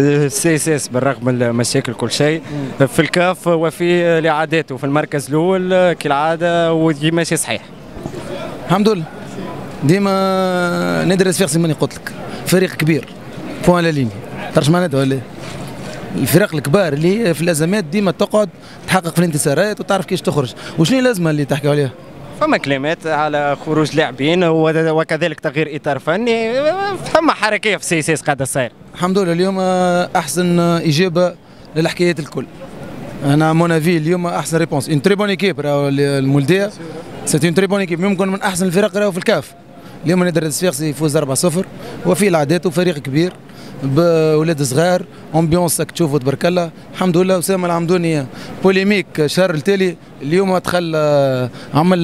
ال CSS بالرغم من المشاكل كل شيء. في الكاف وفي لعاداته في المركز الأول كالعادة ودي ماشي صحيح. الحمد لله. ديما ندرس فيغسي ماني قلت لك. فريق كبير. point à la ligne تعرف معناتها ولا؟ الفرق الكبار اللي في الأزمات ديما تقعد تحقق في الانتصارات وتعرف كيفاش تخرج. وشنو اللازمة اللي تحكي عليها؟ فما كلمات على خروج لاعبين وكذلك تغيير إطار فني. فما حركيه في CSS قاعدة صاير الحمد لله اليوم أحسن إجابة للحكايات الكل. à mon avis اليوم أحسن réponse une très bonne équipe راهو المولودية c'est une très bonne équipe ممكن من أحسن الفرق راهو في الكاف. اليوم نادر الصفاقسي يفوز 4-0 وفي العادات وفريق كبير. بولاد صغار ambiance تشوفوا تبارك الله. الحمد لله أسامة العمدوني polémique الشهر التالي. اليوم دخل آه، عمل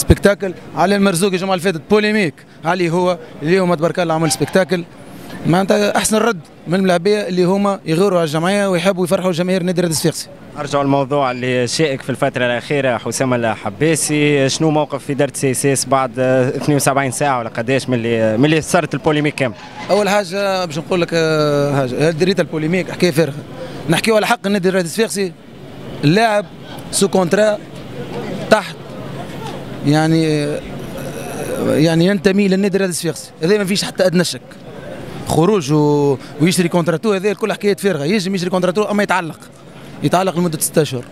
spectacle آه، على المرزوق الجمعه اللي فاتت polémique علي هو. اليوم تبارك الله عمل spectacle معناتها أحسن رد من الملاعبية اللي هما يغيروا على الجمعية ويحبوا يفرحوا جماهير نادي راد الصفاقسي أرجع الموضوع اللي شائك في الفترة الأخيرة حسام الحباسي شنو موقف في اداره CSS بعد 72 ساعة ولا قداش من اللي من اللي صارت ال polémique كامل؟ أول حاجة باش نقول لك آه، حاجة دريت ال polémique حكايه فارغه نحكيو على حق النادي الرياضي الصفاقسي اللاعب sous contrat تحت يعني آه، يعني ينتمي للنادي الرياضي الصفاقسي هذا ما فيش حتى أدنى شك. خروج و... ويشري contrat و هذا كل حكايه فارغة. يجم يشري contrat و أما يتعلق. يتعلق لمدة ستة أشهر.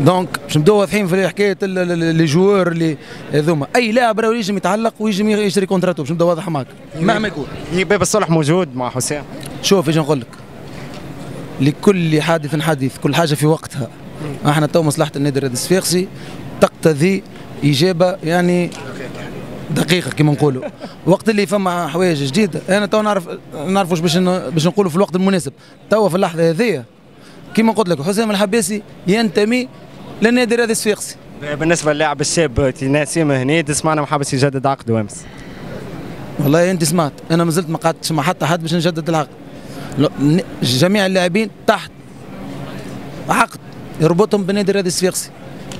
donc باش نبداو واضحين في حكاية les joueurs اللي هذوما. أي لاعب راه يجم يتعلق ويجم يشري contrat و باش نبدا واضح معك مهما يكون باب الصلح موجود مع حسام شوف إيش نقول لك. لكل حادث حديث كل حاجة في وقتها. إحنا تو مصلحة النادي الرياضي الصفاقسي تقتضي إجابة يعني دقيقة كما نقولوا. وقت اللي فما حوايج جديده أنا تو نعرف نعرف واش باش باش نقولوا في الوقت المناسب. توا في اللحظة هذيا كما قلت لك حسام الحباسي ينتمي للنادي الرياضي الصفاقسي بالنسبة للاعب الشاب نسيم هنيد سمعنا محبس يجدد عقده أمس. والله أنت سمعت. أنا ما زلت ما قعدتش مع حتى حد باش نجدد العقد. جميع اللاعبين تحت عقد يربطهم بالنادي الرياضي الصفاقسي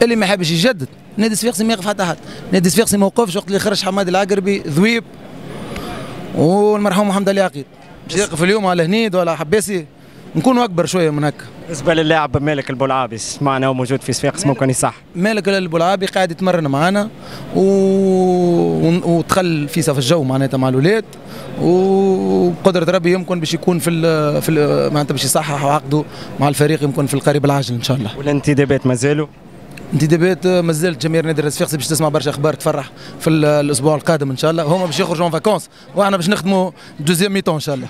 اللي ما يحبش يجدد. نادي الصفاقسي ما يقف حتى حد. نادي الصفاقسي ما وقفش وقت اللي خرج حماد العقربي ذويب. والمرحوم محمد علي عقيد. باش يقف اليوم على هنيد ولا حباسي نكونوا أكبر شوية من هكا. بالنسبة للاعب مالك البولعابي معنا موجود في صفاقس ممكن يصح. مالك البولعابي قاعد يتمرن معنا و... ودخل في صف الجو معناتها مع الاولاد وقدرة ربي يمكن باش يكون في ال... في ال... معناتها باش يصحح عقده مع الفريق يمكن في القريب العاجل إن شاء الله. والانتدابات مازالوا؟ انتدابات مازالت جماهير نادي الصفاقسي باش تسمع برشا أخبار تفرح في الأسبوع القادم ان شاء الله. هما باش يخرجوا vacances وإحنا باش نخدموا deuxième mi-temps ان شاء الله.